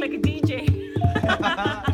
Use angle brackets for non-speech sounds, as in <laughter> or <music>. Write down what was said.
like a DJ. <laughs> <laughs>